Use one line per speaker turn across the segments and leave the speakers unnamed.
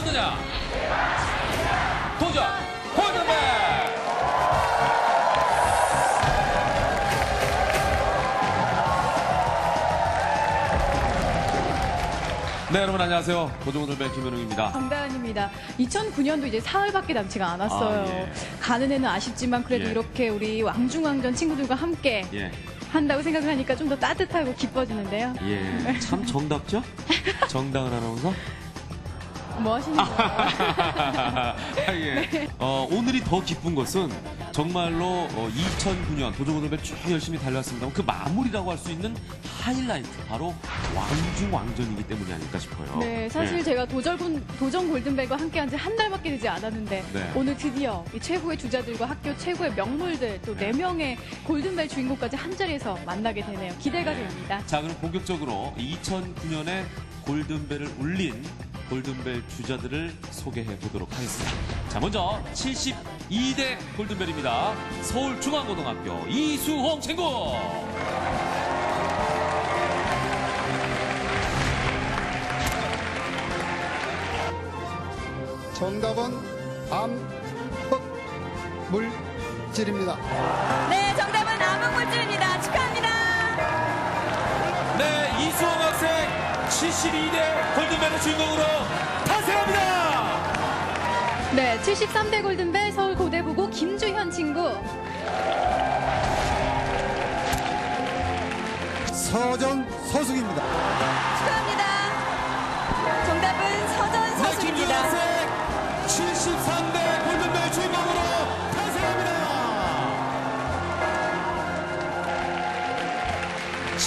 남느냐? 도전 골든벨! 네, 여러분 안녕하세요. 도전골든벨 김현웅입니다.
강다은입니다. 2009년도 이제 사흘밖에 남지가 않았어요.
아, 예.
가는 해는 아쉽지만 그래도
예.
이렇게 우리 왕중왕전 친구들과 함께
예.
한다고 생각하니까 좀 더 따뜻하고 기뻐지는데요.
예. 참 정답죠? 정다은 아나운서?
뭐 하시는 거예요?
아, 예. 어, 오늘이 더 기쁜 것은 정말로 2009년 도전골든벨 쭉 열심히 달려왔습니다만 그 마무리라고 할 수 있는 하이라이트 바로 왕중 왕전이기 때문이 아닐까 싶어요.
네, 사실
예.
제가 도전, 도전 골든벨과 함께한 지 한 달밖에 되지 않았는데
네.
오늘 드디어 이 최고의 주자들과 학교 최고의 명물들 또 네 명의 골든벨 주인공까지 한 자리에서 만나게 되네요. 기대가 됩니다.
자, 그럼 본격적으로 2009년에 골든벨을 울린 골든벨 주자들을 소개해 보도록 하겠습니다. 자, 먼저 72대 골든벨입니다. 서울중앙고등학교 이수홍 친구.
정답은 암흑 물질입니다.
네, 정답은 암흑 물질입니다. 축하합니다.
72대 골든벨의 주인공으로 탄생합니다.
네, 73대 골든벨 서울 고대부고 김주현 친구.
서전 서숙입니다.
축하합니다. 정답은 서전
네, 김주현
서수입니다.
학생 73대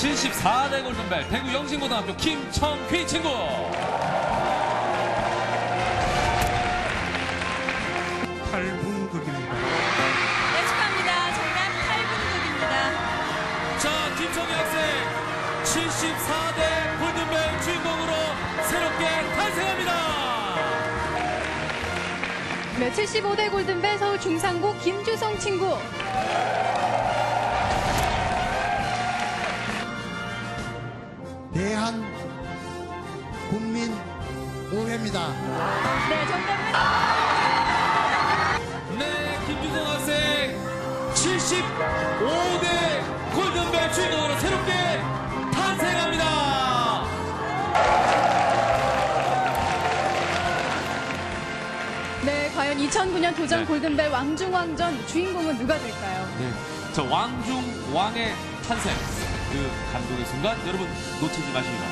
74대 골든벨 대구 영신고등학교 김청휘 친구.
네, 축하합니다. 정답 8분극입니다.
자, 김청희 학생 74대 골든벨 주인공으로 새롭게 탄생합니다.
네, 75대 골든벨 서울 중상고 김주성 친구.
대한 국민 의회입니다.
네, 정답은
네, 김주성 학생 75대 골든벨 주인공으로 새롭게 탄생합니다.
네, 과연 2009년 도전
네.
골든벨 왕중왕전 주인공은 누가 될까요?
네, 저 왕중 왕의 탄생 그 감동의 순간 여러분 놓치지 마십니다.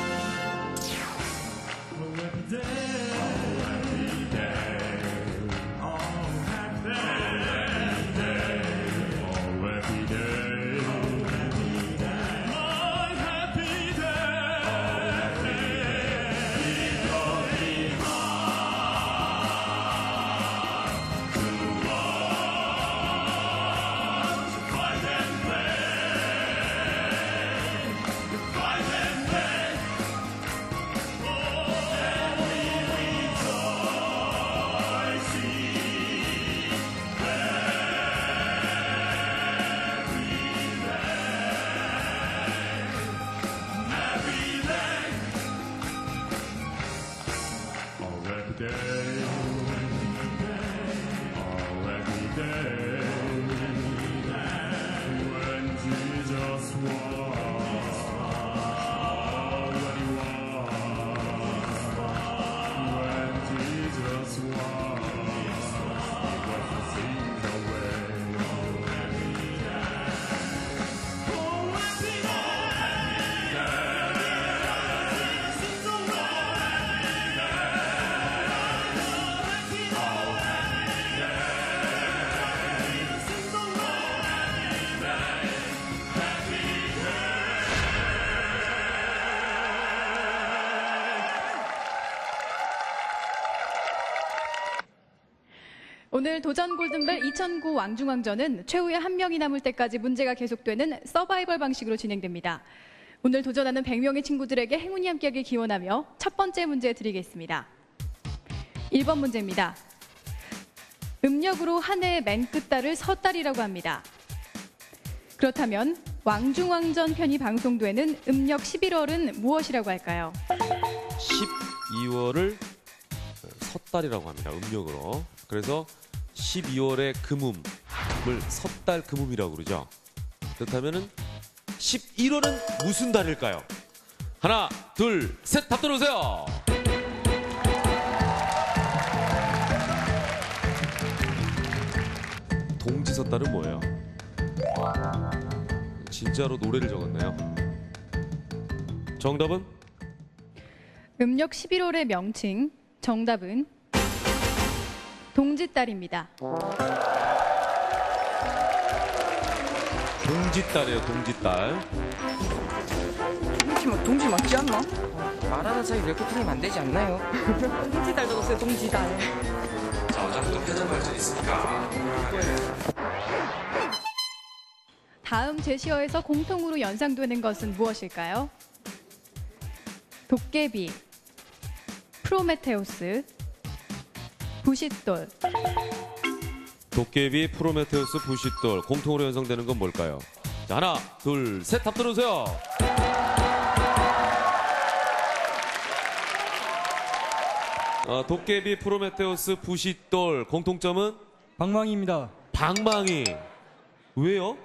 오늘 도전 골든벨 2009 왕중왕전은 최후의 한 명이 남을 때까지 문제가 계속되는 서바이벌 방식으로 진행됩니다. 오늘 도전하는 100명의 친구들에게 행운이 함께하길 기원하며 첫 번째 문제 드리겠습니다. 1번 문제입니다. 음력으로 한 해의 맨 끝달을 섣달이라고 합니다. 그렇다면 왕중왕전 편이 방송되는 음력 11월은 무엇이라고 할까요?
12월을 섣달이라고 합니다. 음력으로. 그래서 12월의 금음을 섣달 금음이라고 그러죠. 그렇다면은 11월은 무슨 달일까요? 하나, 둘, 셋, 답 들어오세요. 동지 섣달은 뭐예요? 진짜로 노래를 적었네요. 정답은
음력 11월의 명칭 정답은 동짓달입니다.
동짓달이에요, 동짓달.
동지, 맞- 동지 맞지 않나? 말하는 사이 이렇게 틀리면 안 되지 않나요? 동지달 적었어요, 동지달.
다음 제시어에서 공통으로 연상되는 것은 무엇일까요? 도깨비, 프로메테우스, 부싯돌,
도깨비, 프로메테우스, 부싯돌 공통으로 연상되는 건 뭘까요? 자, 하나, 둘, 셋, 답 들어오세요. 어, 도깨비, 프로메테우스, 부싯돌 공통점은
방망이입니다.
방망이. 왜요?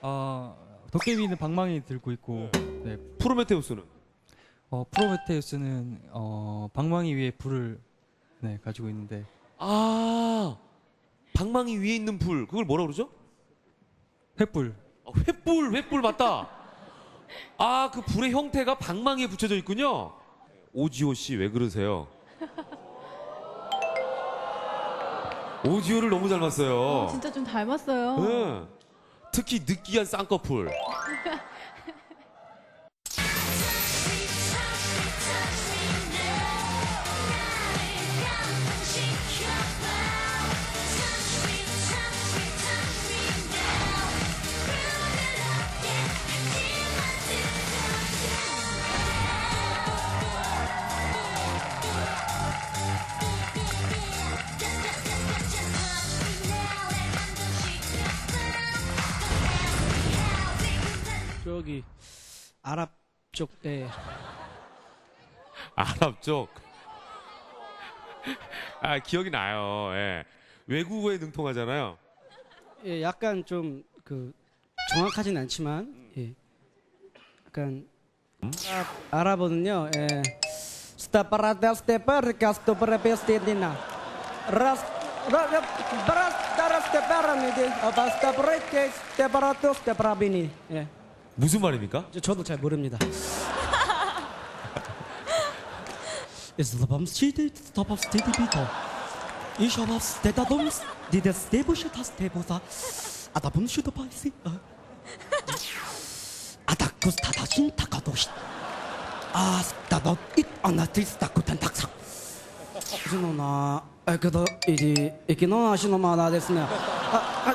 아 도깨비는 방망이 들고 있고 네,
프로메테우스는
어, 프로메테우스는 어, 방망이 위에 불을 네, 가지고 있는데
아 방망이 위에 있는 불 그걸 뭐라 그러죠?
횃불.
아, 횃불, 횃불 맞다. 아, 그 불의 형태가 방망이에 붙여져 있군요. 오지호 씨왜 그러세요? 오지호를 너무 닮았어요.
진짜 좀 닮았어요.
네. 특히 느끼한 쌍꺼풀.
아랍 쪽에
아랍 쪽. 아, 기억이 나요. 예. 외국어에 능통하잖아요.
예, 약간 좀 그 정확하진 않지만 예. 약간 아랍, 아랍어는요. 예. 스타파라다 스테파르카 스토파라페스테디나 라스 라라 브라스 다라스테파라미디 아바스타브레케 스테파라토 스테파라비니 예.
무슨 말입니까?
저- 저도 잘 모릅니다. 스타밤스티디 스타밤스티디비터 이샤밤스테다돔스 디데 스테보샤 타 스테보사 아다봄슈도바이시 아다 쿠스타 다신 타카도시 아 스타도 잇 아나티스타쿠 탄 탁사 주노나? 에크도 이디 이키노나 시노마나 데스네 아아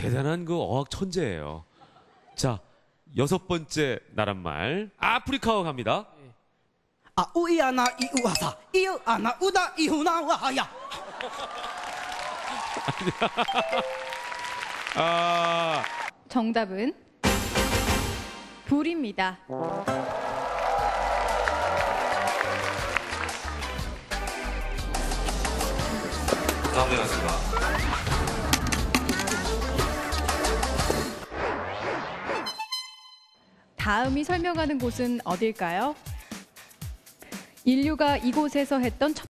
대단한 그 어학 천재예요. 자, 여섯 번째 나란말 아프리카어 갑니다.
아, 우이아나 이우아사, 이우아나 우다 이후나 와야.
아,
정답은
불입니다.
다음이 설명하는 곳은 어딜까요? 인류가 이곳에서 했던 첫